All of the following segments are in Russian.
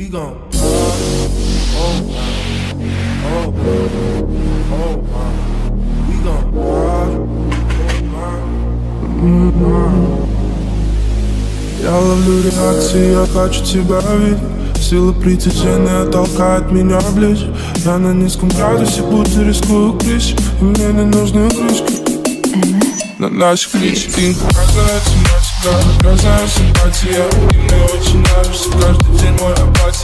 We gon' oh, oh, oh, oh, we gon' Я ловлю реакции, я хочу тебя видеть. Сила притяжения толкает меня ближе. Я на низком градусе, будто рискую крыше И мне не нужны крышки. На наших личиках Разная тематика, разная симпатия. И мне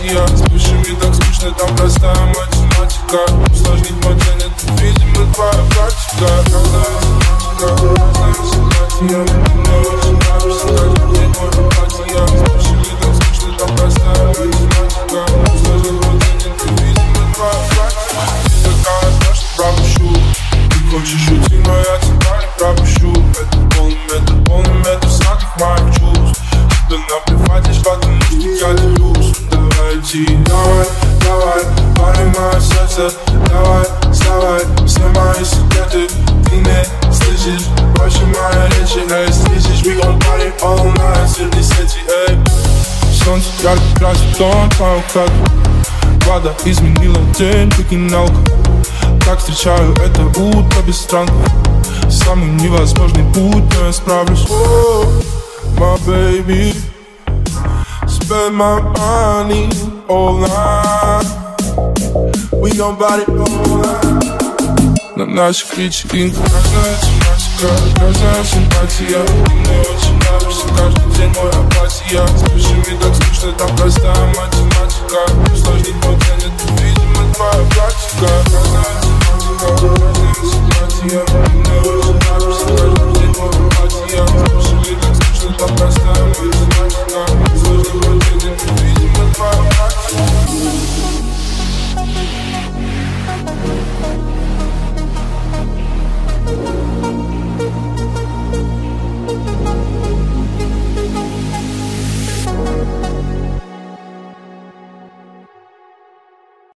апатия Спешим и так скучно, там простая математика. Усложнить мой день, это, видимо, твоя практика Разная тематика, разная симпатия Иди, давай, давай, парень мое сердце Давай, вставай, все мои секреты Ты не слышишь, больше моей речи Эй, слышишь, we gon' party all night Среди сети, эй Солнце ярко красит тон твою хату Вода изменила день, алкоголь так встречаю это утро без странков Самый невозможный путь, но я справлюсь oh, My baby Spend my money night We gon' party all night На наших вечеринках очень нравишься, каждый день мой апатия Спеши мне так скучно, там простая математика Усложнить мой день, это, видимо, твоя практика разная симпатия мне очень нравишься, каждый день мой апатия Спеши мне так скучно, там простая